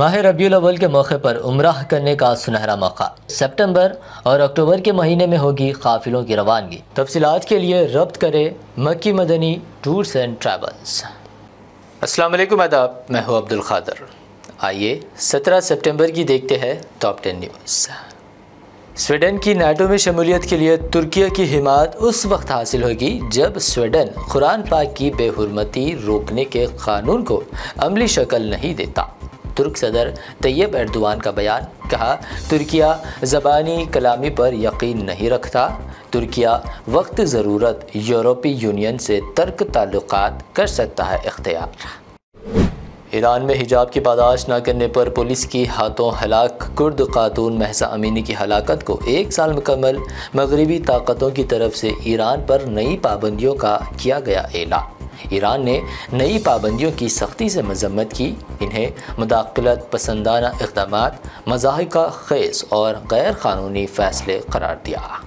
माह रबी अव्वल के मौके पर उम्राह करने का सुनहरा मौका। सितंबर और अक्टूबर के महीने में होगी काफिलों की रवानगी। तफसीत के लिए रब्त करें Makki Madani tours and travels. अस्सलाम वालेकुम आदाब, मैं हूँ अब्दुल खादर। आइए 17 सितंबर की देखते हैं टॉप टेन न्यूज़ स्वीडन की नाटो में शमूलियत के लिए तुर्की की हिमात उस वक्त हासिल होगी जब स्वीडन कुरान पाक की बेहरमती रोकने के कानून को अमली शक्ल नहीं देता। तुर्क सदर तैयब एर्दवान का बयान कहा, तुर्किया ज़बानी कलामी पर यकीन नहीं रखता। तुर्किया वक्त ज़रूरत यूरोपीय यूनियन से तर्क ताल्लुक़ कर सकता है इख्तियार। ईरान में हिजाब की पादाश न करने पर पुलिस की हाथों हलाक, कुर्द खातून महसा अमीनी की हलाकत को एक साल मुकम्मल, मगरबी ताकतों की तरफ़ से ईरान पर नई पाबंदियों का किया गया एला ईरान ने नई पाबंदियों की सख्ती से मजम्मत की। इन्हें मुदाखलत पसंदाना इकदाम मज़ाक खेस और गैर कानूनी फ़ैसले करार दिया।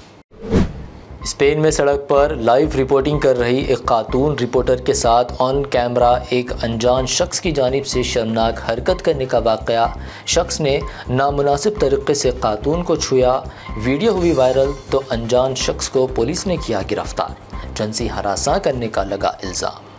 स्पेन में सड़क पर लाइव रिपोर्टिंग कर रही एक खातून रिपोर्टर के साथ ऑन कैमरा एक अनजान शख्स की जानब से शर्मनाक हरकत करने का वाक़ शख्स ने नामनासिब तरीके से खातून को छुआ वीडियो हुई वायरल तो अनजान शख्स को पुलिस ने किया गिरफ़्तार। जनसी हरासा करने का लगा इल्ज़ाम।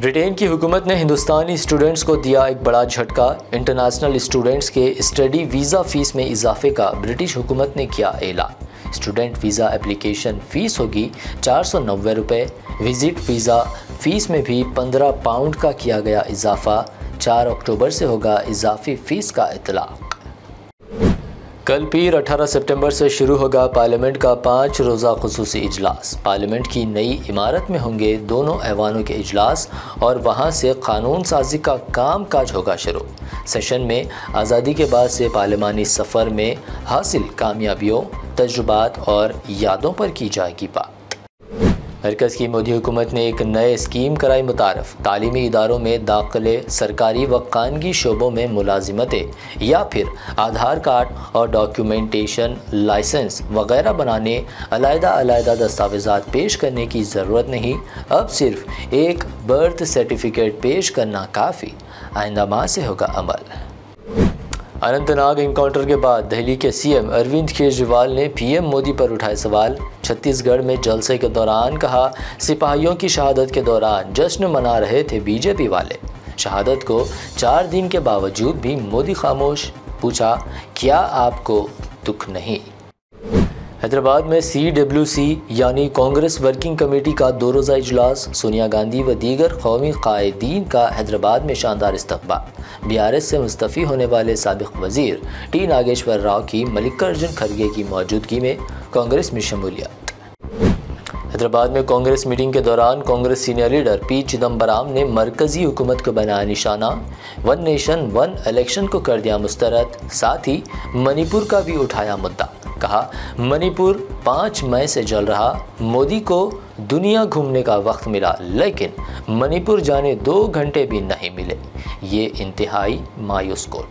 ब्रिटेन की हुकूमत ने हिंदुस्तानी स्टूडेंट्स को दिया एक बड़ा झटका। इंटरनेशनल स्टूडेंट्स के स्टडी वीज़ा फ़ीस में इजाफे का ब्रिटिश हुकूमत ने किया ऐलान। स्टूडेंट वीज़ा एप्लीकेशन फ़ीस होगी चार सौ नब्बे रुपये विज़िट वीज़ा फ़ीस में भी पंद्रह पाउंड का किया गया इजाफा। चार अक्टूबर से होगा इजाफी फ़ीस का इतलाक़ कल पीर 18 सितंबर से शुरू होगा पार्लियामेंट का पाँच रोज़ा खसूस इजलास। पार्लियामेंट की नई इमारत में होंगे दोनों ऐवानों के इजलास और वहाँ से कानून साजी का काम काज होगा शुरू। सेशन में आज़ादी के बाद से पार्लियामानी सफ़र में हासिल कामयाबियों तजुर्बात और यादों पर की जाएगी बात। मरकज़ की मोदी हुकूमत ने एक नए स्कीम कराई मुतारफ़। तालीमी इदारों में दाखिले सरकारी व खानगी शोबों में मुलाजिमतें, या फिर आधार कार्ड और डॉक्यूमेंटेशन, लाइसेंस वगैरह बनाने अलहदा दस्तावेज़ा पेश करने की ज़रूरत नहीं। अब सिर्फ़ एक बर्थ सर्टिफिकेट पेश करना काफ़ी। आइंदा माह से होगा अमल। अनंतनाग इंकाउंटर के बाद दिल्ली के सीएम अरविंद केजरीवाल ने पीएम मोदी पर उठाए सवाल। छत्तीसगढ़ में जलसे के दौरान कहा, सिपाहियों की शहादत के दौरान जश्न मना रहे थे बीजेपी वाले। शहादत को चार दिन के बावजूद भी मोदी खामोश। पूछा, क्या आपको दुख नहीं? हैदराबाद में सी डब्ल्यू सी यानी कांग्रेस वर्किंग कमेटी का दो रोज़ा इजलास, सोनिया गांधी व दीगर कौमी कायदीन का हैदराबाद में शानदार इस्तबाल बी आर एस से मुस्तफ़ी होने वाले सबक वज़ीर टी नागेश्वर राव की मल्लिकार्जुन खड़गे की मौजूदगी में कांग्रेस में शमूलियत। हैदराबाद में कांग्रेस मीटिंग के दौरान Congress senior leader P Chidambaram ने मरकजी हुकूमत को बनाया निशाना, वन नेशन, वन इलेक्शन को कर दिया मुस्तरद, साथ ही मणिपुर का भी उठाया मुद्दा। कहा, मणिपुर पाँच मई से जल रहा मोदी को दुनिया घूमने का वक्त मिला, लेकिन मणिपुर जाने दो घंटे भी नहीं मिले। ये इंतहाई मायूस को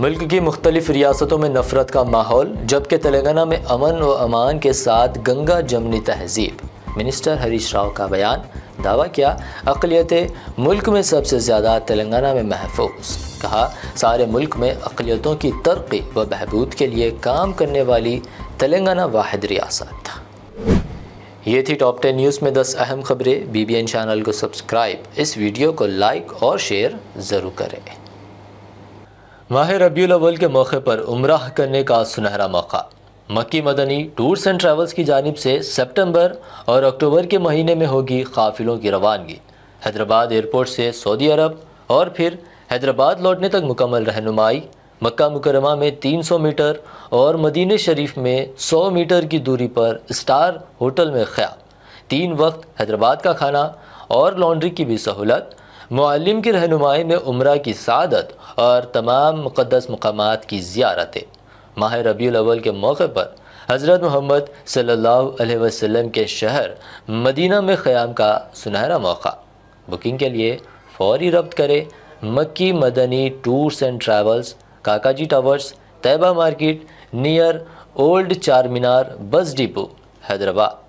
मुल्क की मुख्तलिफ़ रियासतों में नफरत का माहौल, जबकि तेलंगाना में अमन व अमान के साथ गंगा जमनी तहजीब। मिनिस्टर हरीश राव का बयान, दावा किया, अकलीतें मुल्क में सबसे ज़्यादा तेलंगाना में महफूज। कहा, सारे मुल्क में अकलीतों की तरक्की व बहबूद के लिए काम करने वाली तेलंगाना वाद रियासत ये थी टॉप टेन न्यूज़ में दस अहम खबरें। बी बी एन चैनल को सब्सक्राइब, इस वीडियो को लाइक और शेयर ज़रूर करें। माह रबी अव्वल के मौके पर उम्राह करने का सुनहरा मौका। मक्की मदनी टूर्स एंड ट्रैवल्स की जानब से सितंबर और अक्टूबर के महीने में होगी काफिलों की रवानगी। हैदराबाद एयरपोर्ट से सऊदी अरब और फिर हैदराबाद लौटने तक मुकम्मल रहनुमाई, मक्का मुकरमा में 300 मीटर और मदीन शरीफ में 100 मीटर की दूरी पर स्टार होटल में ख्याल तीन वक्त हैदराबाद का खाना और लॉन्ड्री की भी सहूलत। मालम की रहनुमाई में उम्र की सादत और तमाम मुक़दस मकाम की ज़्यारतें। माह रबी अव्वल के मौके पर हज़रत मोहम्मद सल्लल्लाहु अलैहि वसल्लम के शहर मदीना में क़्याम का सुनहरा मौका। बुकिंग के लिए फौरी रब्त करें। Makki Madani tours and travels, Kakaji towers Taiba market, near old Charminar bus depot, Hyderabad.